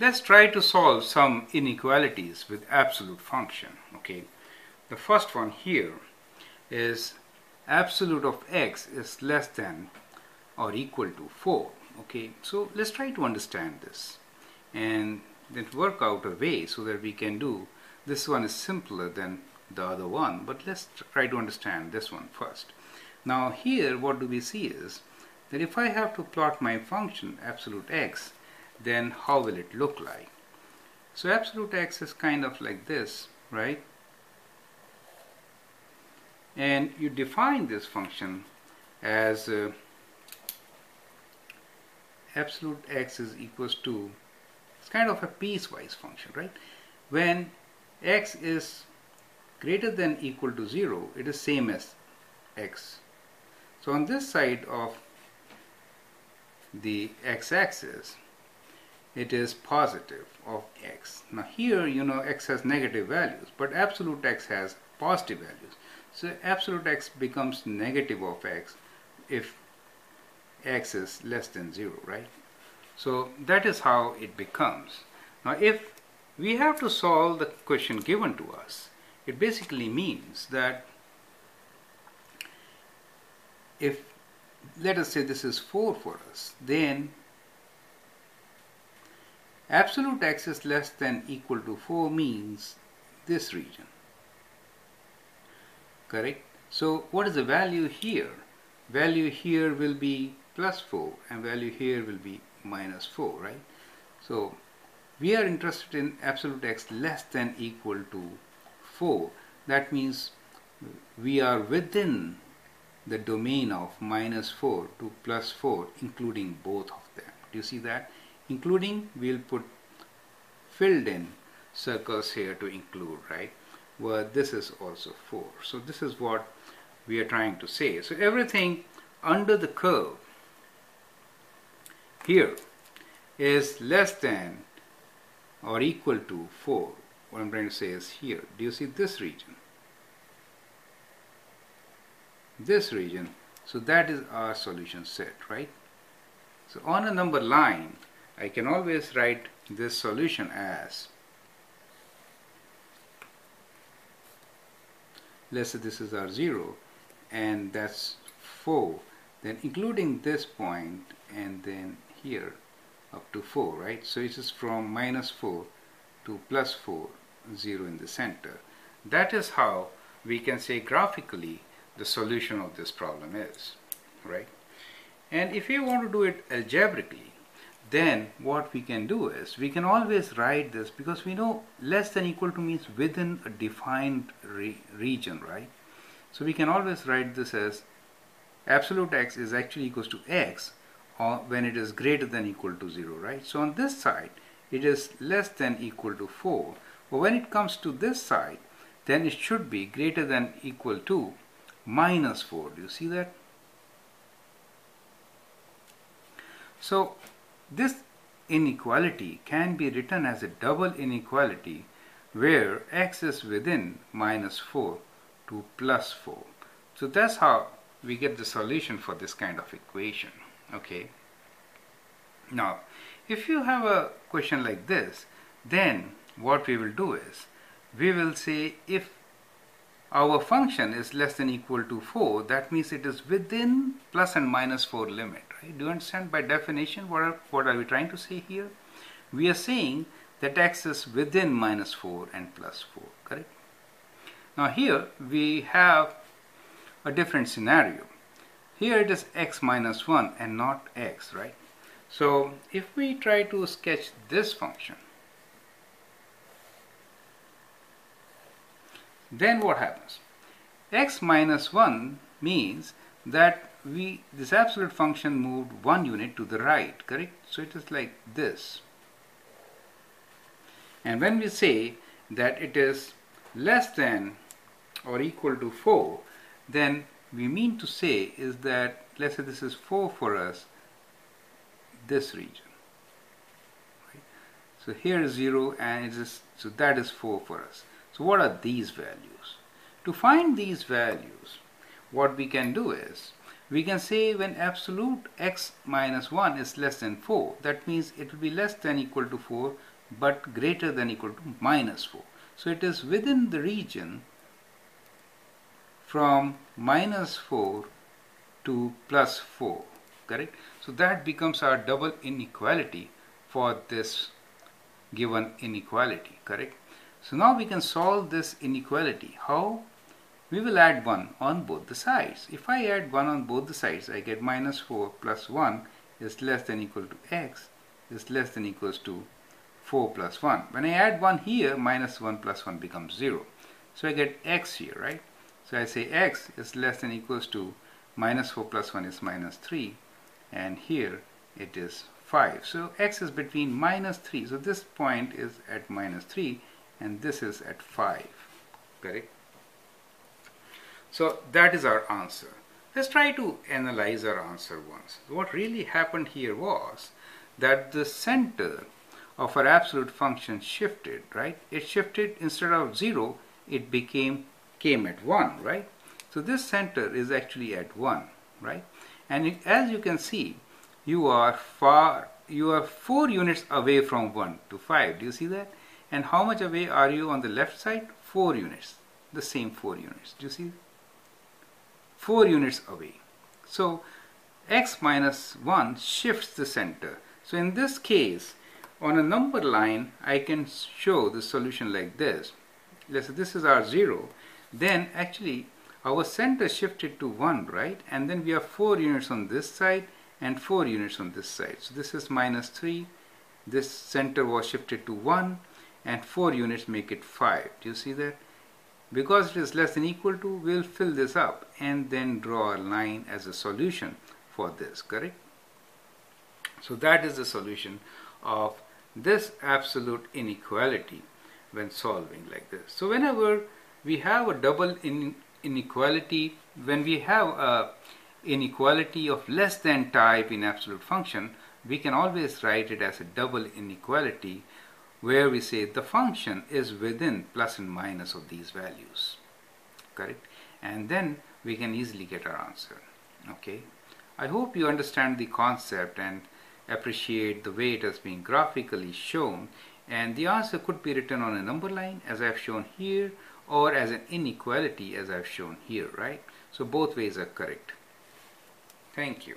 let's try to solve some inequalities with absolute function okay? The first one here is absolute of x is less than or equal to 4 okay? So let's try to understand this. And then work out a way so that we can do this one is simpler than the other one but let's try to understand this one first. Now here what do we see is that if I have to plot my function absolute x then how will it look like? So absolute x is kind of like this right? And you define this function as uh, absolute x is equals to it's kind of a piecewise function right? When x is greater than equal to 0 it is same as x. So on this side of the x-axis it is positive of x now here you know x has negative values but absolute x has positive values so absolute x becomes negative of x if x is less than 0, right? So that is how it becomes. Now if we have to solve the question given to us, it basically means that if let us say this is 4 for us, then absolute x is less than equal to 4 means this region. Correct? So what is the value here? Value here will be plus 4 and value here will be minus 4 right so we are interested in absolute x less than equal to 4 that means we are within the domain of minus 4 to plus 4 including both of them do you see that including we'll put filled in circles here to include right where this is also 4 so this is what we are trying to say so everything under the curve here is less than or equal to 4. What I'm trying to say is here. Do you see this region? This region. So that is our solution set, right? So on a number line, I can always write this solution as let's say this is our 0 and that's 4 then including this point and then here up to 4 right? So it is from minus 4 to plus 4 0 in the center. That is how we can say graphically the solution of this problem is right? And if you want to do it algebraically then what we can do is we can always write this because we know less than equal to means within a defined re region right so we can always write this as absolute x is actually equals to x or when it is greater than equal to 0, right? So on this side, it is less than equal to 4. But when it comes to this side, then it should be greater than equal to minus 4. Do you see that? So this inequality can be written as a double inequality where x is within minus 4 to plus 4. So that's how we get the solution for this kind of equation okay now if you have a question like this then what we will do is we will say if our function is less than equal to 4 that means it is within plus and minus 4 limit right do you understand by definition what are, what are we trying to say here we are saying that x is within minus 4 and plus 4 correct now here we have a different scenario here it is x minus 1 and not x, right? So if we try to sketch this function, then what happens? x minus 1 means that we this absolute function moved one unit to the right, correct? So it is like this. And when we say that it is less than or equal to 4, then we mean to say is that let's say this is 4 for us this region right? so here is 0 and it is so that is 4 for us so what are these values to find these values what we can do is we can say when absolute x minus 1 is less than 4 that means it will be less than equal to 4 but greater than equal to minus 4 so it is within the region from minus 4 to plus 4 correct? So that becomes our double inequality for this given inequality correct? So now we can solve this inequality. How we will add 1 on both the sides. If I add 1 on both the sides, I get minus 4 plus 1 is less than equal to x is less than equals to 4 plus 1. When I add 1 here, minus 1 plus 1 becomes 0. So I get x here, right? So I say x is less than equals to minus 4 plus 1 is minus 3 and here it is 5. So x is between minus 3. So this point is at minus 3 and this is at 5. Correct? So that is our answer. Let's try to analyze our answer once. What really happened here was that the center of our absolute function shifted, right? It shifted instead of 0, it became came at 1, right? So this center is actually at 1, right? And it, as you can see, you are far, you are 4 units away from 1 to 5. Do you see that? And how much away are you on the left side? 4 units, the same 4 units. Do you see? 4 units away. So x minus 1 shifts the center. So in this case, on a number line, I can show the solution like this. Let's say this is our 0. Then actually our center shifted to 1, right? And then we have 4 units on this side and 4 units on this side. So this is minus 3. This center was shifted to 1 and 4 units make it 5. Do you see that? Because it is less than equal to, we'll fill this up and then draw a line as a solution for this, correct? So that is the solution of this absolute inequality when solving like this. So whenever we have a double in inequality, when we have a inequality of less than type in absolute function, we can always write it as a double inequality where we say the function is within plus and minus of these values. Correct? And then we can easily get our answer. Okay? I hope you understand the concept and appreciate the way it has been graphically shown. And the answer could be written on a number line as I've shown here or as an inequality as I've shown here right? So both ways are correct. Thank you